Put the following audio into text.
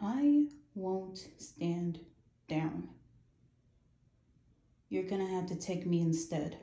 I won't stand down. You're gonna have to take me instead.